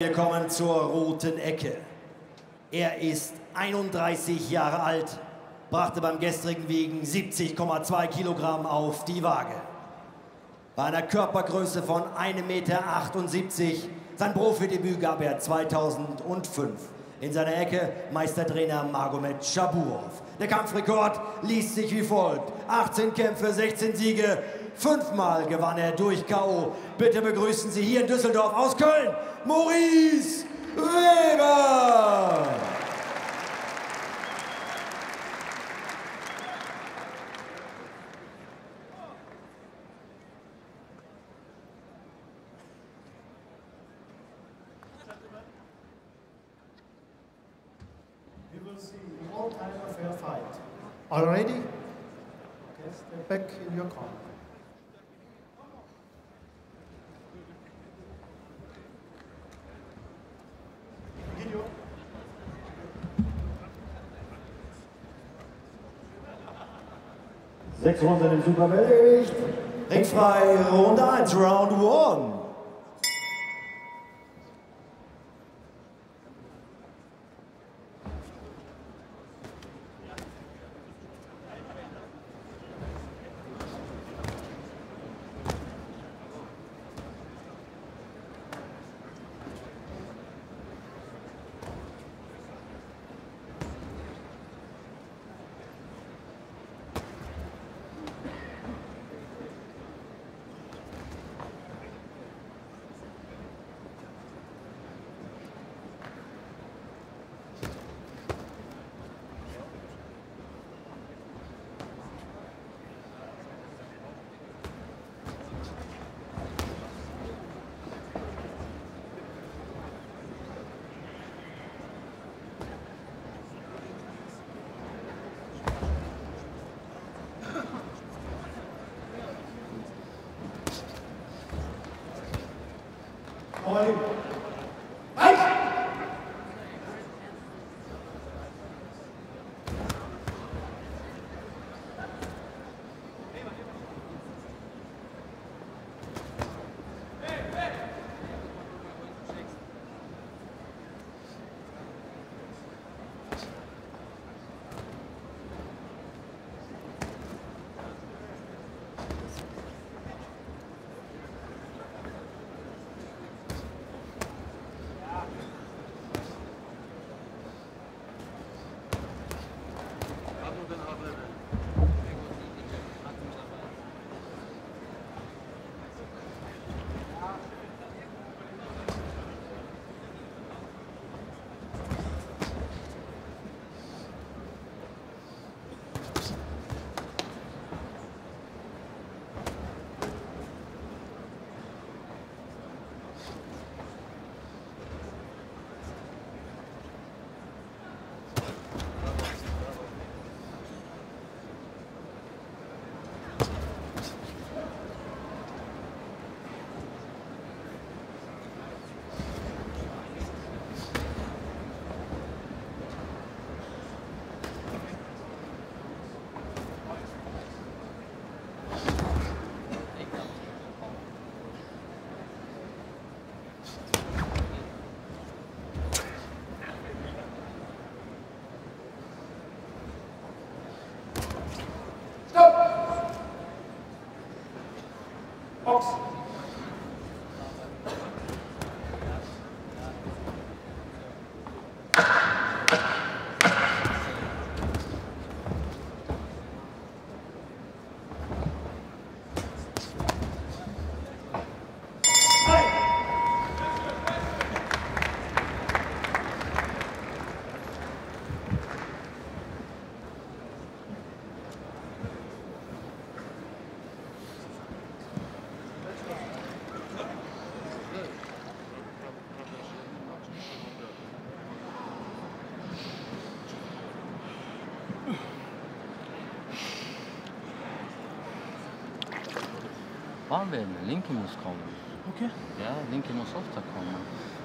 Wir kommen zur roten Ecke. Er ist 31 Jahre alt, brachte beim gestrigen Wiegen 70,2 Kilogramm auf die Waage. Bei einer Körpergröße von 1,78 Meter, sein Profidebüt gab er 2005. In seiner Ecke Meistertrainer Magomed Shaburov. Der Kampfrekord liest sich wie folgt. 18 Kämpfe, 16 Siege, fünfmal gewann er durch K.O. Bitte begrüßen Sie hier in Düsseldorf aus Köln, Maurice Weber! All ready? Okay, step back in your corner. Video. Sechs Runden im Superweltgewicht. Ringfrei, Runde 1, Round 1. Valeu. Ox. Warm werden, linke muss kommen. Okay. Ja, linke muss öfter kommen.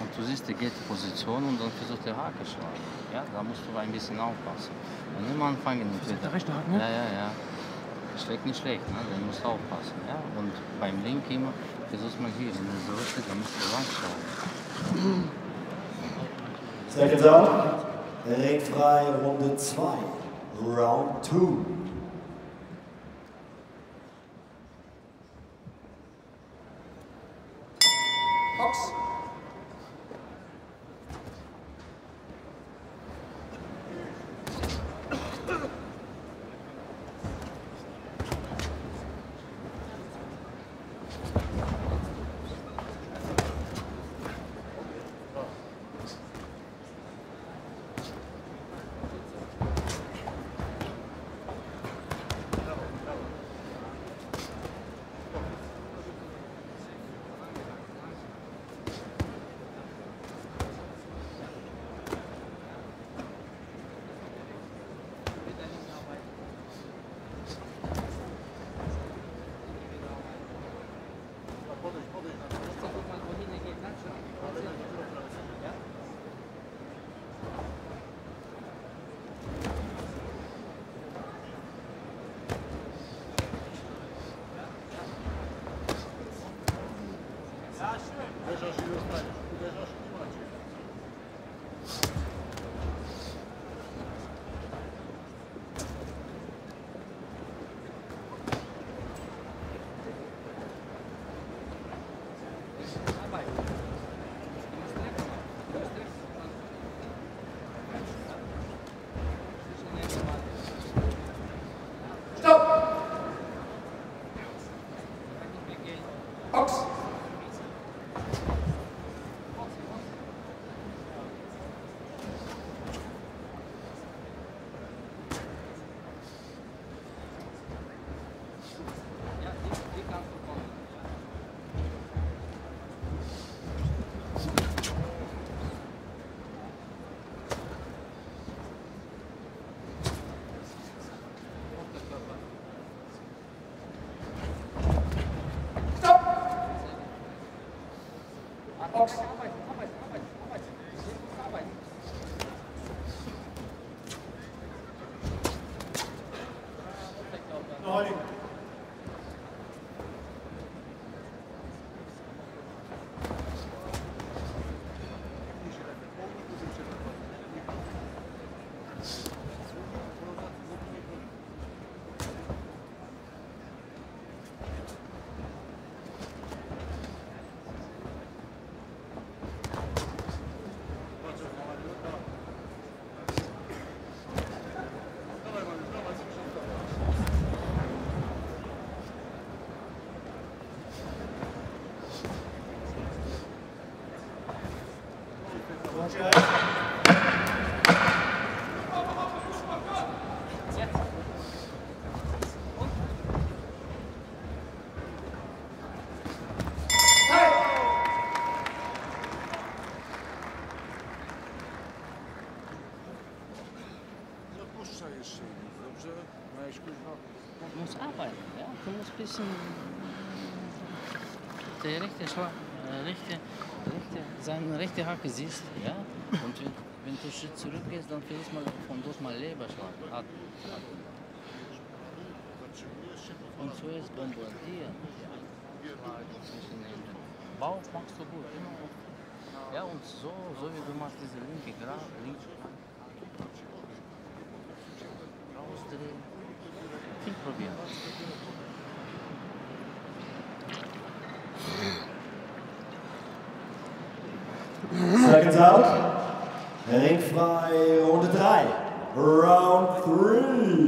Und du siehst, der geht die Position und dann versucht der Hake schlagen. Ja, da musst du ein bisschen aufpassen. Und immer anfangen mit der rechte Haken, ne? Ja, ja, ja. Schlägt nicht schlecht, ne? Dann musst du aufpassen. Ja? Und beim Link immer versuchst mal hier, wenn du so ist, dann musst du lang schlagen. Seconds out. Ringfrei, Runde 2. Round 2. Oxford. Bisschen die rechte, Schwa äh, rechte, rechte, seine rechte Hacke siehst, ja. Und wenn, wenn du Schritt zurückgehst, dann versuchst mal von dort mal Leberschlag. Hat, hat. Und zuerst bombardieren. Bauch machst du gut, immer auf. Ja, und so, so wie du machst diese linke Grad, links rausdrehen. Viel probieren. Seconds out. Ringfrei, Runde 3. Round 3.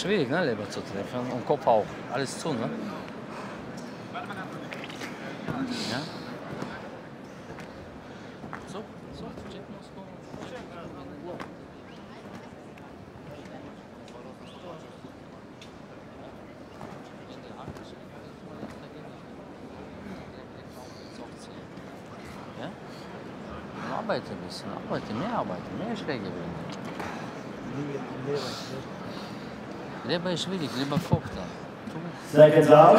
Schwierig, ne, Leber zu treffen und Kopf auch. Alles zu, ne? Ja? Arbeite ein bisschen, arbeite, mehr arbeiten, mehr Schläge bringen. Leber ist schwierig, lieber Kopf dann. Seconds out.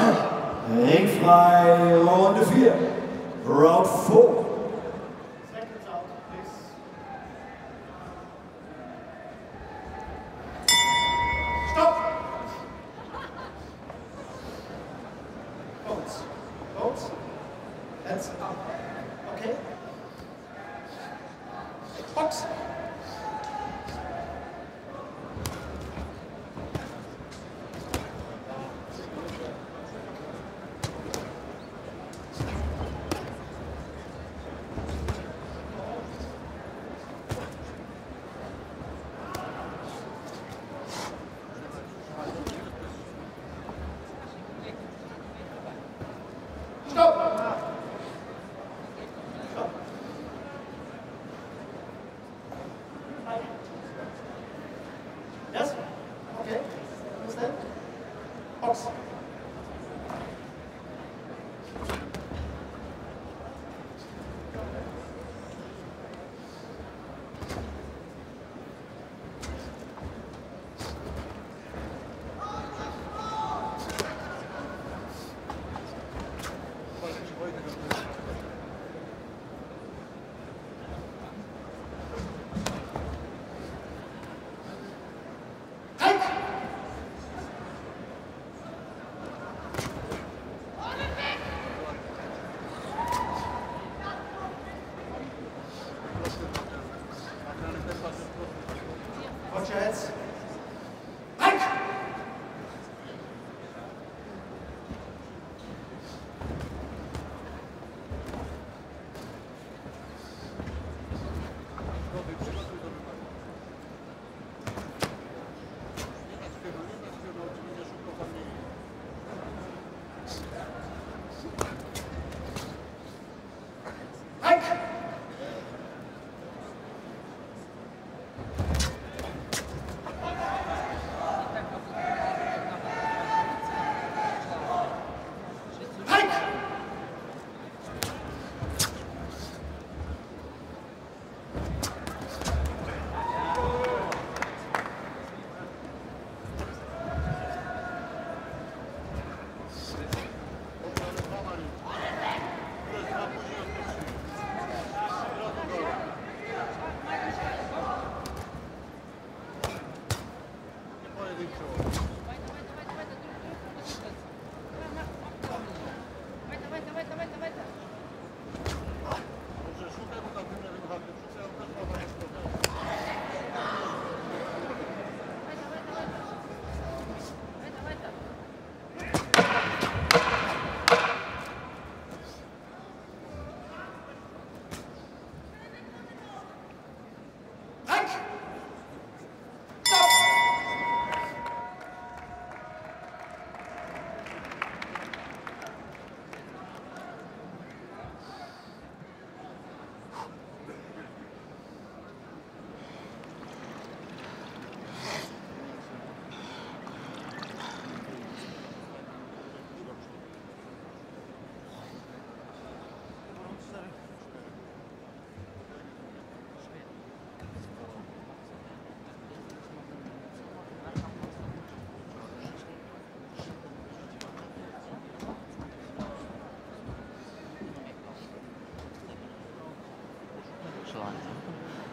Ringfrei, Runde 4. Round 4.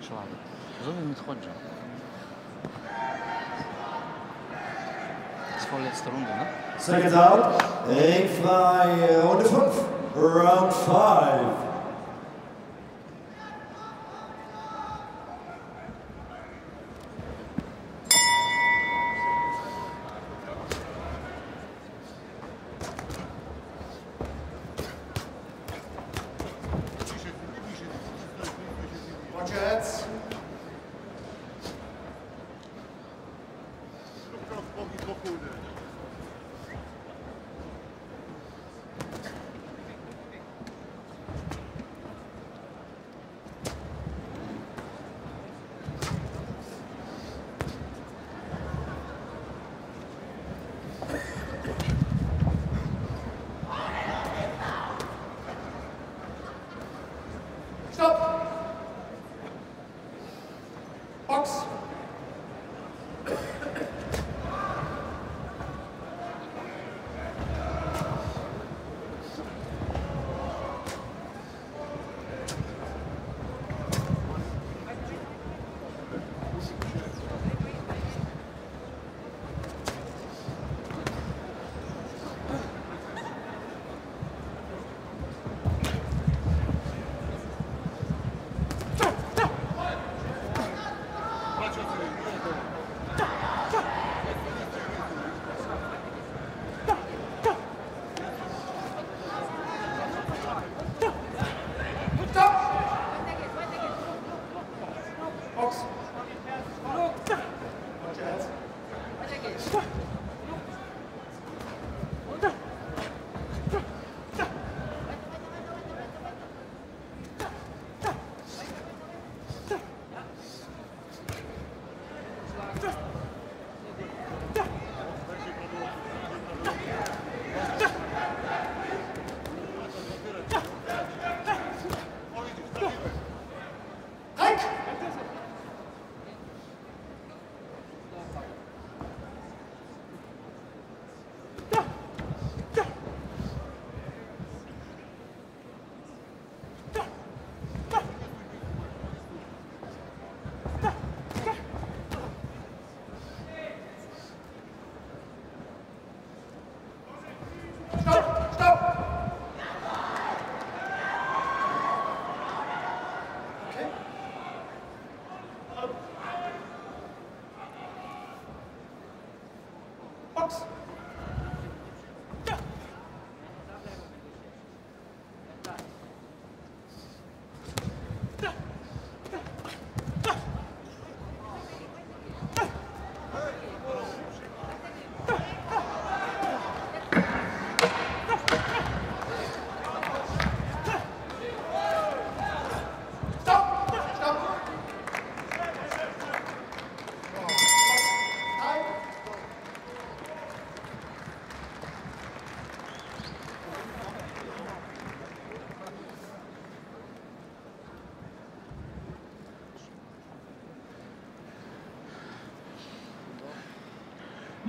schlagen. So wie mit Hodja. Das ist vorletzte Runde, ne? Seconds out. Ringfrei, Runde 5. Round 5. Stop. Box.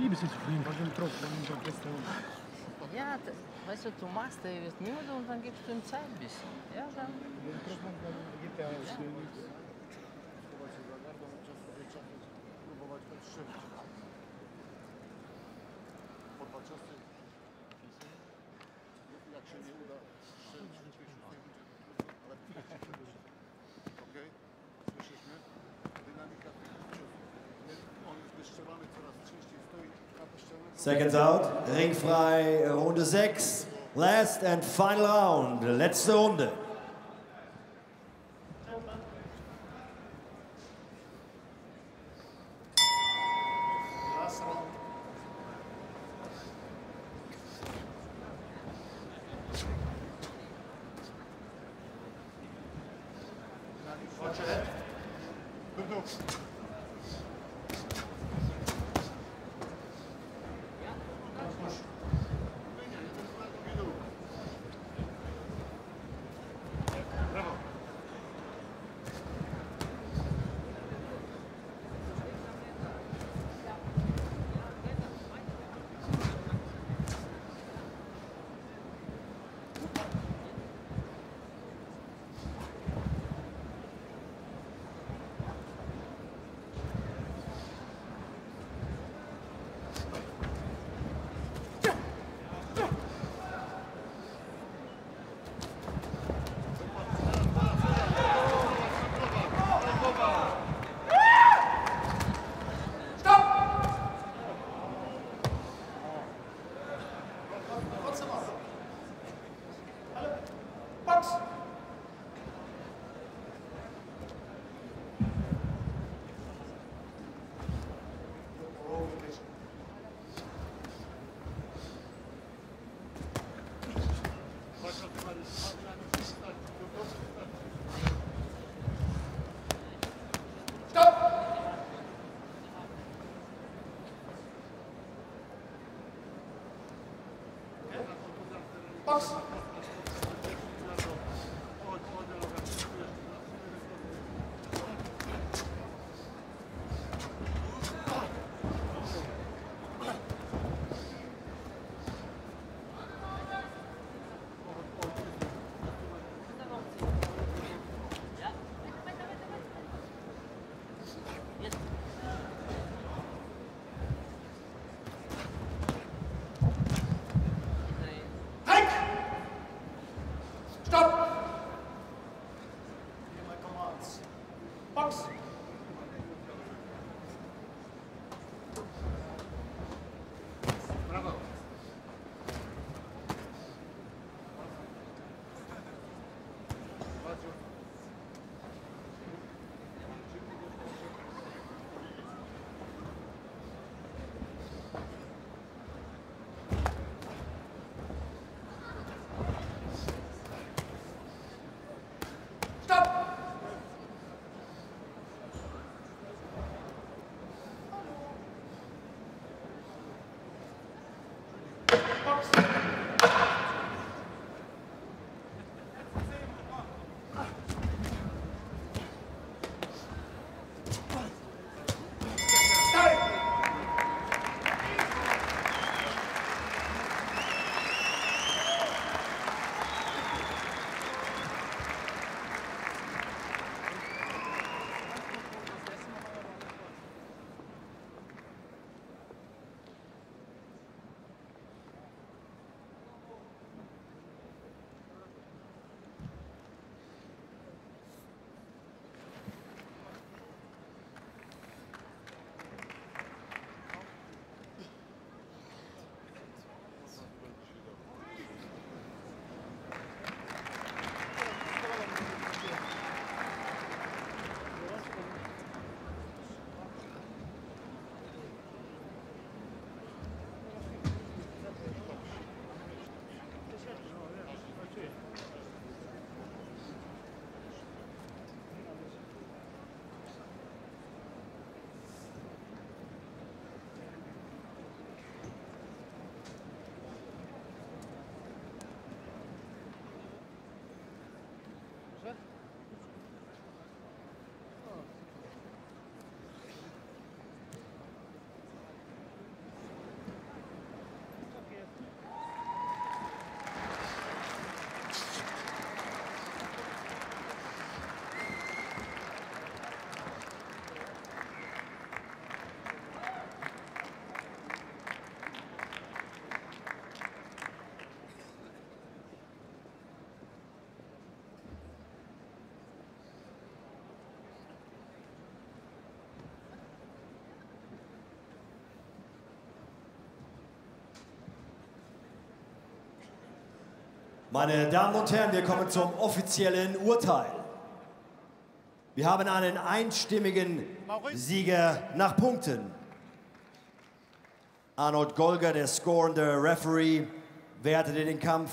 Wie bist du zufrieden? Was im Trupp? Was im gestern? Ja, das, weißt du, du machst eine Minute und dann gibst du ihm Zeit ein bisschen. Ja, dann. Den Trupp gibt er aus. Seconds out. Ringfrei, Runde 6. Last and final round. Letzte Runde. Meine Damen und Herren, wir kommen zum offiziellen Urteil. Wir haben einen einstimmigen Sieger nach Punkten. Arnold Golger, der scorende Referee, wertete den Kampf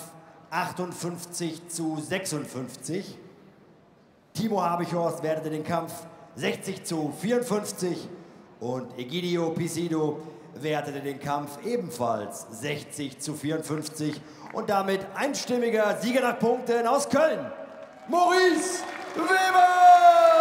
58 zu 56. Timo Habichhorst wertete den Kampf 60 zu 54 und Egidio Pisido wertete den Kampf ebenfalls 60 zu 54 und damit einstimmiger Sieger nach Punkten aus Köln, Maurice Weber!